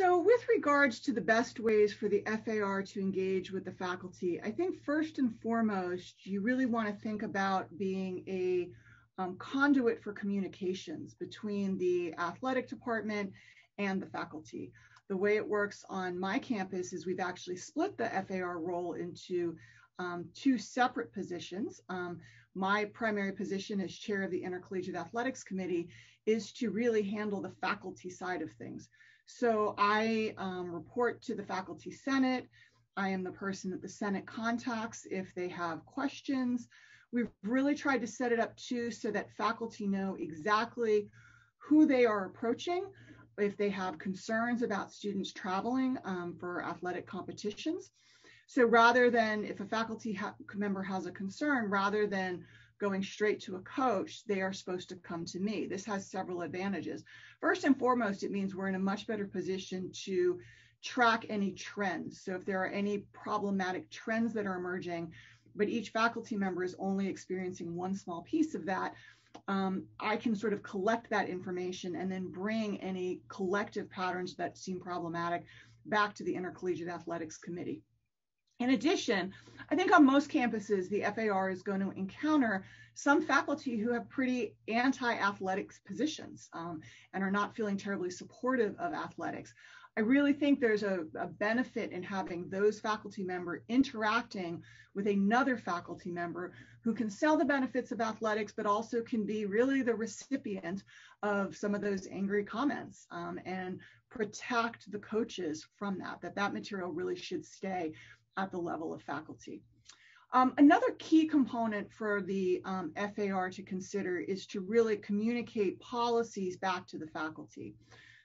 So with regards to the best ways for the FAR to engage with the faculty, I think first and foremost, you really want to think about being a um, conduit for communications between the athletic department and the faculty. The way it works on my campus is we've actually split the FAR role into um, two separate positions. Um, my primary position as chair of the Intercollegiate Athletics Committee is to really handle the faculty side of things. So I um, report to the Faculty Senate. I am the person that the Senate contacts if they have questions. We've really tried to set it up too so that faculty know exactly who they are approaching if they have concerns about students traveling um, for athletic competitions. So rather than if a faculty member has a concern, rather than going straight to a coach, they are supposed to come to me. This has several advantages. First and foremost, it means we're in a much better position to track any trends. So if there are any problematic trends that are emerging, but each faculty member is only experiencing one small piece of that, um, I can sort of collect that information and then bring any collective patterns that seem problematic back to the Intercollegiate Athletics Committee. In addition, I think on most campuses, the FAR is going to encounter some faculty who have pretty anti-athletics positions um, and are not feeling terribly supportive of athletics. I really think there's a, a, benefit in having those faculty member interacting with another faculty member who can sell the benefits of athletics, but also can be really the recipient of some of those angry comments um, and protect the coaches from that, that that material really should stay at the level of faculty. Um, another key component for the um, FAR to consider is to really communicate policies back to the faculty.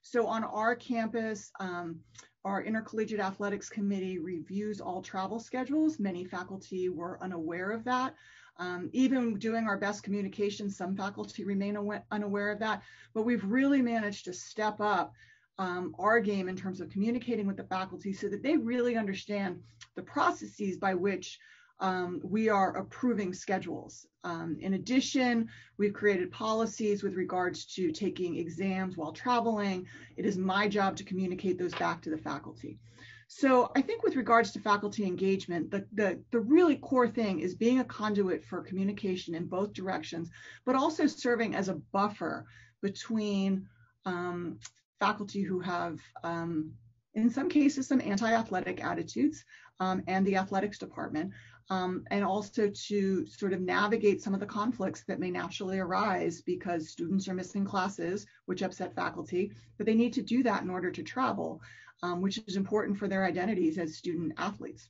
So on our campus, um, our Intercollegiate Athletics Committee reviews all travel schedules. Many faculty were unaware of that. Um, even doing our best communication, some faculty remain unaware of that, but we've really managed to step up um, our game in terms of communicating with the faculty so that they really understand the processes by which um, we are approving schedules. Um, in addition, we've created policies with regards to taking exams while traveling. It is my job to communicate those back to the faculty. So I think with regards to faculty engagement, the, the, the really core thing is being a conduit for communication in both directions, but also serving as a buffer between um, faculty who have, um, in some cases, some anti-athletic attitudes um, and the athletics department, um, and also to sort of navigate some of the conflicts that may naturally arise because students are missing classes, which upset faculty, but they need to do that in order to travel, um, which is important for their identities as student athletes.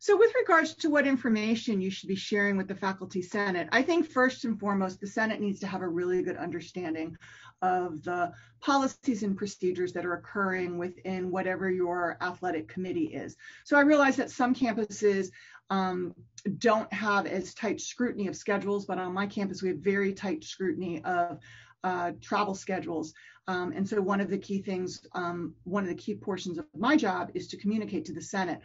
So with regards to what information you should be sharing with the faculty senate, I think first and foremost, the senate needs to have a really good understanding of the policies and procedures that are occurring within whatever your athletic committee is. So I realize that some campuses um, don't have as tight scrutiny of schedules, but on my campus, we have very tight scrutiny of uh, travel schedules. Um, and so one of the key things, um, one of the key portions of my job is to communicate to the Senate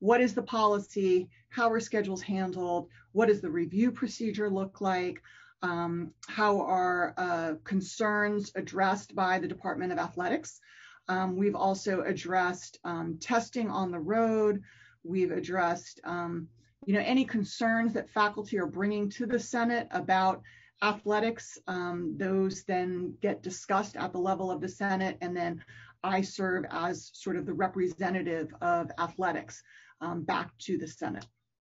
what is the policy, how are schedules handled, what does the review procedure look like, um, how are uh, concerns addressed by the Department of Athletics. Um, we've also addressed um, testing on the road. We've addressed, um, you know, any concerns that faculty are bringing to the Senate about athletics. Um, those then get discussed at the level of the Senate, and then I serve as sort of the representative of athletics um, back to the Senate.